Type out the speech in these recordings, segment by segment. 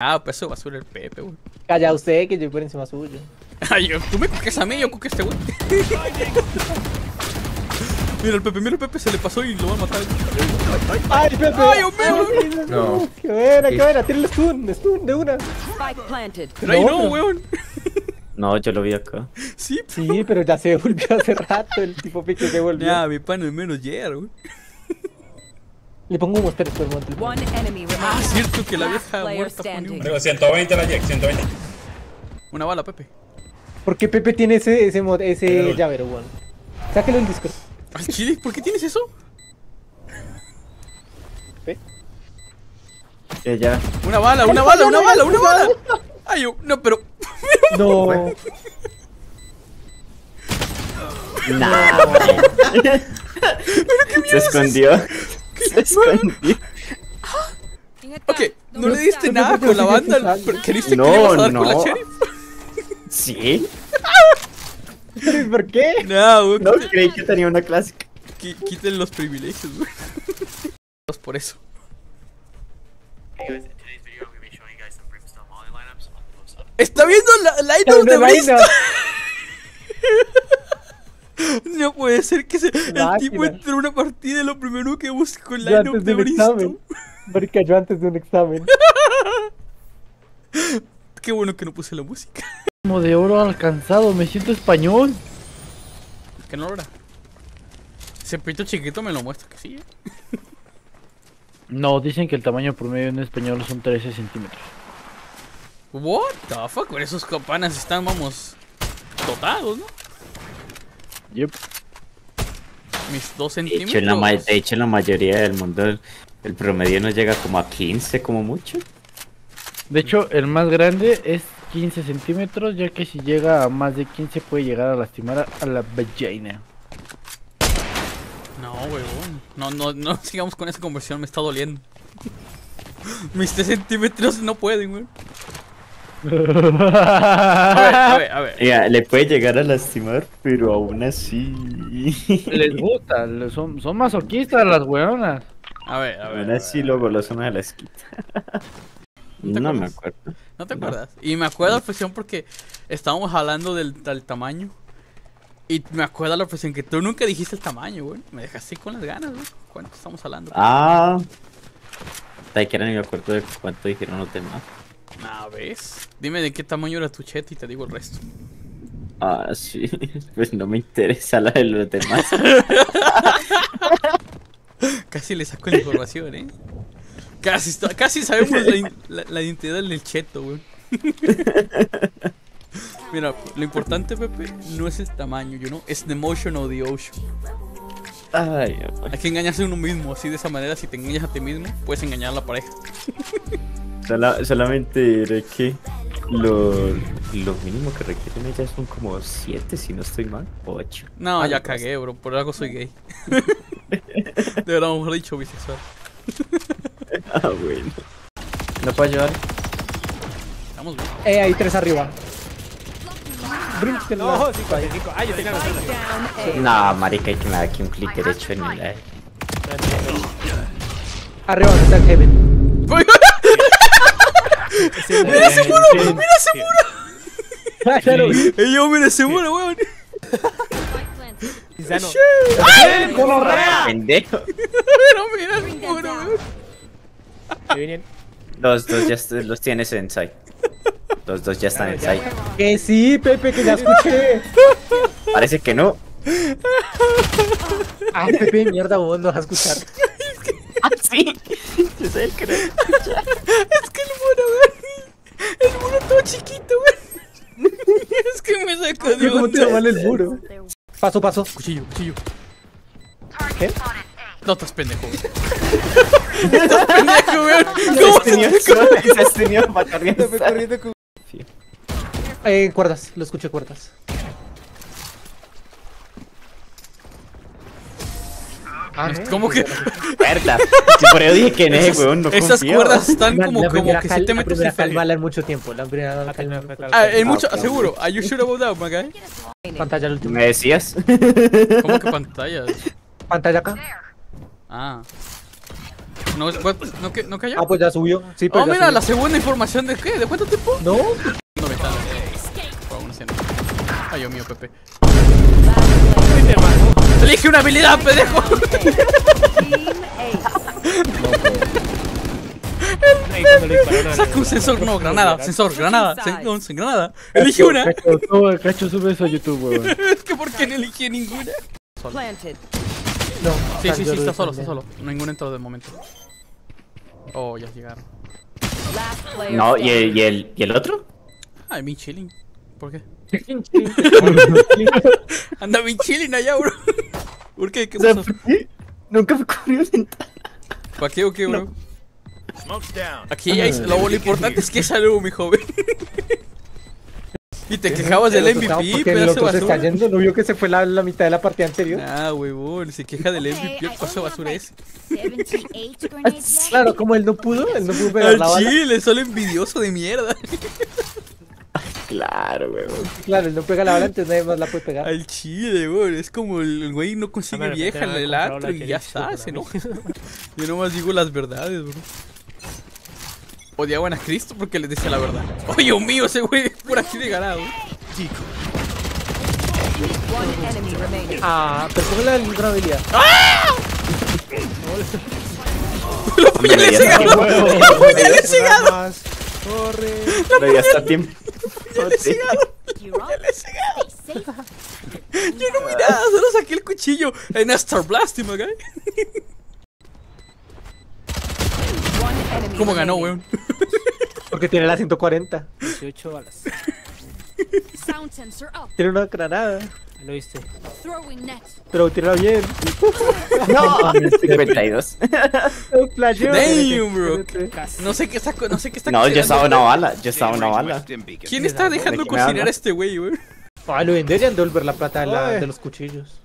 Ah, pues eso basura el Pepe, güey. Calla usted que yo voy por encima suyo. Ay, yo- tú me coques a mí, yo coque a este güey. mira el Pepe, mira el Pepe, se le pasó y lo va a matar. ¡Ay, Pepe! ¡Ay, Homero! No. ¡Qué buena, qué buena! Tira el stun, stun de una. Pero ahí no, pero- weón. No, yo lo vi acá. Sí, Sí, pero ya se volvió hace rato el tipo pique que volvió. Ya, mi pan es menos Jer, güey. Le pongo humo, espera, espera un momento. Ah, cierto que la vieja muerta Arriba, 120 la Jack, 120. una bala, Pepe. ¿Por qué Pepe tiene ese, ese, mod- ese Pero- llavero, weón? Sáquelo el Chile, ¿por qué tienes eso? Que ya. Una bala, una bala, una bala, una bala. Ay, yo, no, pero. No. Nah, Se escondió. Se escondió. Ok, no le diste nada con la banda. ¿Queriste que No, le ibas a dar con la no. sheriff? Sí. ¿Por qué? No, güey. No creí que tenía una clásica. Qui- Quiten los privilegios, güey. Por eso. Anyways, in today's video, I'm puede ser que se, el tipo entró a una partida y lo primero que buscó el Yo line antes de Bristol. Marica, yo antes de un examen. Qué bueno que no puse la música. Como de oro alcanzado, me siento español. Que no lo era. Ese pito chiquito me lo muestra que sí. ¿eh? No, dicen que el tamaño promedio en español son 13 centímetros. What the fuck, con esos campanas están, vamos, dotados, ¿no? Yep. Mis dos De centímetros. hecho, en la, ma- de hecho, en la mayoría del mundo el, el promedio no llega como a 15 como mucho. De hecho, el más grande es 15 centímetros, ya que si llega a más de 15 puede llegar a lastimar a, a la vagina. No, huevón. No, no, no sigamos con esa conversión, me está doliendo. Mis 3 centímetros no pueden, güey. A ver, a ver, a ver. Mira, le puede llegar a lastimar, pero aún así. Les gusta, son, son masoquistas las weonas. A ver, a ver. Aún así, lo son de la esquita. ¿No te No me acuerdas? acuerdo. ¿No te No. acuerdas? Y me acuerdo la presión porque estábamos hablando del, del tamaño. Y me acuerdo la presión que tú nunca dijiste el tamaño, güey. Me dejaste con las ganas, güey. ¿Cuánto estamos hablando? Ah. Ay, que ni me acuerdo de cuánto dijeron los demás. Ah, ¿ves? Dime de qué tamaño era tu chat y te digo el resto. Ah, sí. Pues no me interesa la de los demás. Casi le saco la información, ¿eh? Casi, casi sabemos la, la- la identidad del cheto, güey. Mira, lo importante, Pepe, no es el tamaño, you know, es the motion of the ocean. Ay. Hay que engañarse a uno mismo, así de esa manera, si te engañas a ti mismo, puedes engañar a la pareja. Sola- solamente diré que lo, lo mínimo que requieren ellas son como 7, si no estoy mal. 8. No, ya cagué, bro, por algo soy gay. de verdad, mejor dicho, bisexual. Ah, bueno. ¿No puedo ayudar? Estamos bien. Eh, hay tres arriba. No, 55. Ah, yo tenía la Spike down No, marica, hay que me da aquí un clic derecho en el... Arriba donde está el Heaven. ¡Mira ese muro! ¡Mira ese muro! Ah, claro. ¡Ey, yo, mira ese muro, weón! Ya no. Pendejo. Pero mira el muro, weón. Los dos ya los tienes en site. Los dos ya están en site. Que sí, Pepe, que ya escuché. Parece que no. Ay, Pepe, mierda, vos no vas a escuchar. Ah, sí. Que no- Es que el muro, weón. El muro todo chiquito, weón. Es que me sacó de Tío, ¿Cómo te onda. mal el muro? Paso, paso. Cuchillo, cuchillo. ¿Qué? No estás pendejo. weón. estás pendejo, weón. ¿Cómo Se has tenido se te solo y se has tenido para corriendo. Eh, cuerdas, lo escuché cuerdas. Ah, ¿no? ¿Cómo que? Mierda. Si por eso dije que no, weón, no Esas confío. cuerdas están La- como, la como que cal- 7 La metros de cal en mucho tiempo. La primera la cal fue tal- Ah, en mucho, Ah, seguro. Are you sure about that, my guy? Pantalla al último. ¿Me decías? ¿Cómo que pantalla? Pantalla acá. Ah. No, what? ¿No, que- ¿No cayó? Ah, pues ya subió. Sí, pero Oh, ya mira, subió. la segunda información de qué? ¿De cuánto tiempo? No, 90. Por aún siendo. Ay, Dios mío, Pepe. Elige una habilidad, pendejo. Saca un sensor, no, granada, sensor, granada, sen- sen- granada. Elige una. Cacho, sube- Cacho, sube eso a YouTube, weón. Es que ¿por qué no elige ninguna? No. Sí, sí, sí, está lo solo, está solo. Ningún entró de momento. Oh, ya llegaron. No, ¿y el, y el, ¿y el otro? Ay, bien chilling. ¿Por qué? Anda bien chilling allá, bro. ¿Por qué? ¿Qué pasó? Nunca me ocurrió sentar. ¿Para qué o qué, bro? Aquí hay, lo, lo importante es que salud, mi joven. y te quejabas del MVP, porque el pedazo de basura. yendo, ¿no vio que se fue la, la mitad de la partida anterior? Ah, huevón, se queja del MVP, ¿qué pasó basura ese? 78 grenades left. Claro, como él no pudo, él no pudo pegar Al la bala. chile, solo envidioso de mierda. Claro, weón. Claro, él no pega la bala, entonces nadie más la puede pegar. Al chile, weón. Es como el güey no consigue ver, vieja en el antro y ya está, se enoja. Yo nomás digo las verdades, bro. Odiaban a Cristo porque les decía la verdad. Oye, Dios mío, ese güey es por aquí de ganado. Remaining. Ah, pero ¿cómo la otra habilidad? Ya le he cegado. Le he cegado. Corre. Pero ya está a tiempo. You're up. Stay safe. Yo no vi nada, solo saqué el cuchillo en Star Blast, my guy. ¿Cómo ganó, weón? Porque tiene la 140. 18 balas. Tiene una granada. Lo net. Pero tírala bien. No, 52. Flasheo. Damn, bro. No sé qué está, no sé qué está No, yo estaba una bala. Yo estaba una bala. ¿Quién está dejando ¿De cocinar a este güey, weón? Ah, lo deberían devolver la plata de, la- de los cuchillos.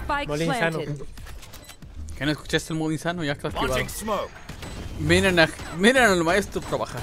Spike Molin sano. planted. ¿Que no escuchaste el modo insano? Ya está activado. Miren, a, miren al maestro trabajar.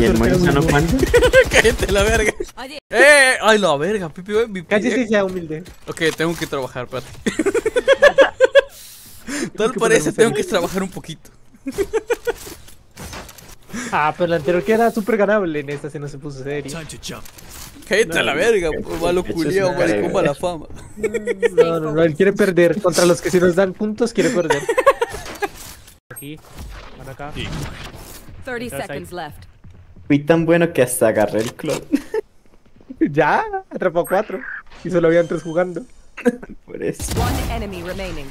¿Y el Moisano cuándo? Cállate la verga. Adiós. ¡Eh! ¡Ay, la verga! Pipi, güey, mi- Cállese y sea humilde. Ok, tengo que trabajar, espérate. Tal parece, tengo en- que trabajar un poquito. Ah, pero la anterior que era súper ganable en esta se no se puso serio. Cállate a la verga, malo culiao, maricón mala fama. No, no, no, él quiere perder. Contra los que si nos dan puntos, quiere perder. Aquí. Van acá. 30 That's seconds left. Fui tan bueno que hasta agarré el clon. ya, atrapó a cuatro. Y solo habían tres jugando. Por eso. One enemy remaining.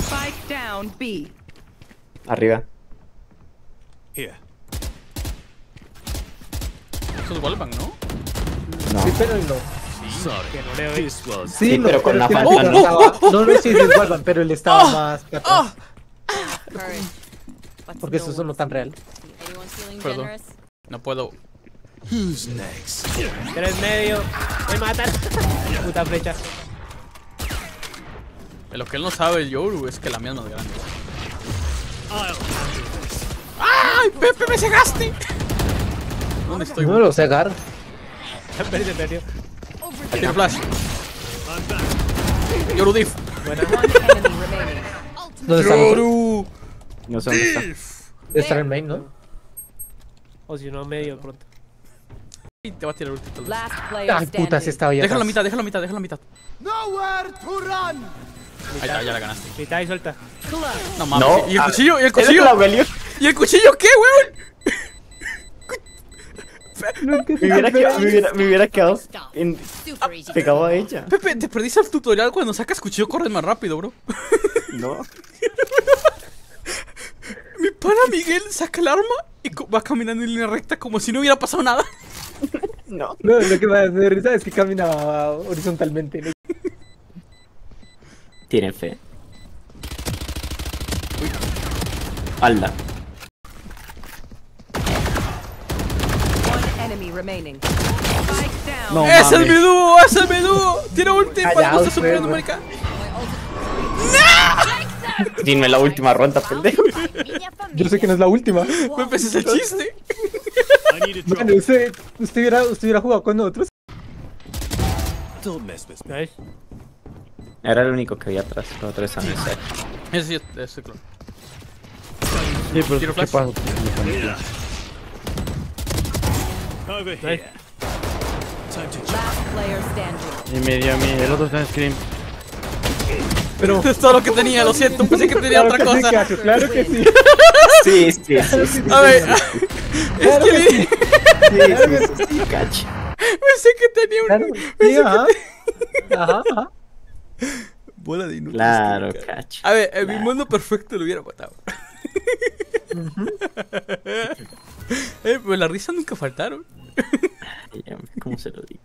Spike down B. Arriba. Eso es Wallbang, ¿no? No. Sí, pero no. Que no le doy. Sí, pero con la falta, ¿no? estaba- No, no, sí, es Walvan, pero él estaba más atrás. Courage. But Porque eso es no tan real. Perdón. No puedo. Tres medio. Me matan. Puta flecha. Lo que él no sabe, el Yoru, es que la mía es más grande. ¡Ay, Pepe, me cegaste! ¿Dónde estoy? No lo sé, Gar. Perdió, perdió. Tiro flash. Yoru diff. ¿Dónde está el? Yoru. No sé dónde está. Debe estar en main, ¿no? O si no, medio pronto. Y te va a tirar ulti tal vez. Ay, puta, standing. estaba ahí Déjalo a la mitad, déjalo a la mitad, déjalo a la mitad. Ahí está, ya la ganaste. Mitad y suelta. No mames. No. ¿Y el ah, cuchillo? ¿Y el ¿es de cuchillo? ¿Y el cuchillo qué, weón? Me hubiera, quedado, me hubiera, me hubiera quedado en- Super easy. pegado a ella. Pepe, te perdiste el tutorial cuando sacas cuchillo corres más rápido, bro. No. Mi pana Miguel saca el arma y va caminando en línea recta como si no hubiera pasado nada. No. No, lo que me hace risa es que caminaba horizontalmente. ¿no? Tienen fe. Alda. Spike down. No ¡Ese es mi dúo! ¡Ese es mi dúo! Tira ulti superando, perro. marica. Dime la última ronda, pendejo. Yo sé que no es la última. Pepe, ese es el chiste. Bueno, usted, usted, hubiera, usted hubiera jugado con nosotros. Nice. Era el único que había atrás. Los otros en set. Eso sí, eso claro. Sí, pero ¿qué flash. pasa? Y me dio a mí, el otro está en scream. Pero. Es todo lo que tenía, lo siento, pensé que tenía Claro otra que sí, cosa. Cacho, claro que sí. Sí, sí, sí. A ver, es que que sí, sí, sí, sí, cacho. pensé que tenía Claro, un. sí, ajá. Ajá, ajá. Bola de inútil. Claro, cacho. A ver, en mi mundo perfecto lo hubiera matado. eh, pero las risas nunca faltaron. Ay, ¿Cómo se lo digo?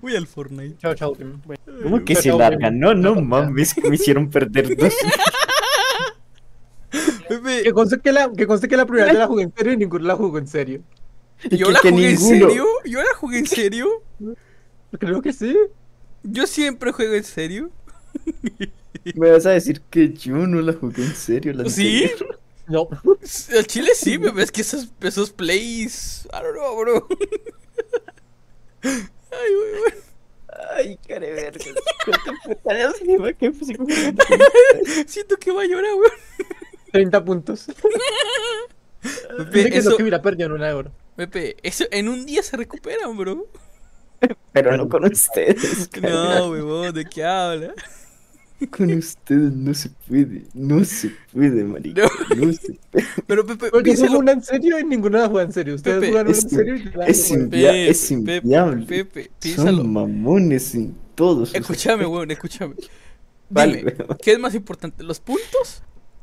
Voy al Fortnite. Chao, chao. Bueno. ¿Cómo que se chao, largan? No, no mames, que me hicieron perder dos. Pepe, Que conste que la, que conste que la primera vez la jugué en serio y ninguno la jugó en serio. ¿yo que- la que jugué en serio? ¿Yo la jugué en serio? Creo que sí. Yo siempre juego en serio. Me vas a decir que yo no la jugué en serio. La ¿Sí? anterior? No. El chile sí, bebé, es que esos, esos plays. I don't know, bro. Ay, güey, güey. Ay, care verga. ¿Cuánto puta de encima que pues? Siento que va a llorar, güey. 30 puntos. Pepe, que eso, que hubiera perdido en una euro. Pepe, eso en un día se recuperan, bro. Pero no con ustedes. No, huevón, ¿de qué habla? Con ustedes no se puede. No se puede, marica. No, se puede. Pero Pepe, Porque jugué una en serio y ninguna la jugué en serio. Ustedes Pepe, jugaron una es- en serio y la Es, invia es Pepe, inviable. Pepe. Son mamones en todos. Escúchame, weón, escúchame. Vale, Dime. ¿qué es más importante, los puntos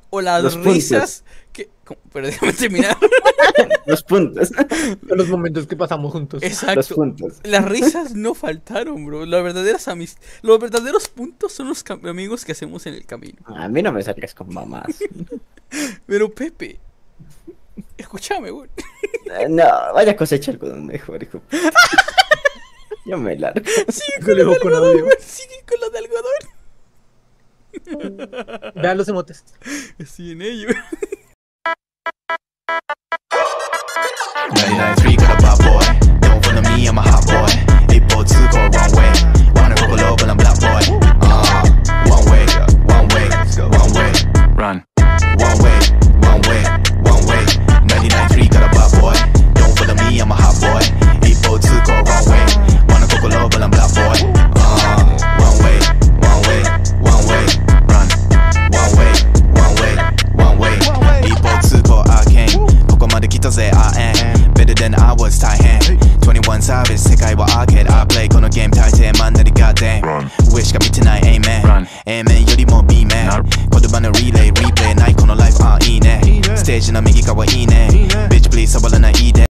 o las Los puntos. risas? Que... Pero déjame terminar. Los puntos. Son los momentos que pasamos juntos. Los Exacto. puntos. Las risas no faltaron, bro. Las verdaderas amist los verdaderos puntos son los cam- amigos que hacemos en el camino. A mí no me salgas con mamás. Pero Pepe, escúchame, weón. Eh, No, vaya a cosechar algodón mejor, hijo. Yo me largo. Sigue con lo digo de con algodón. Sigue con lo de algodón. Vean los emotes. Estoy en ello.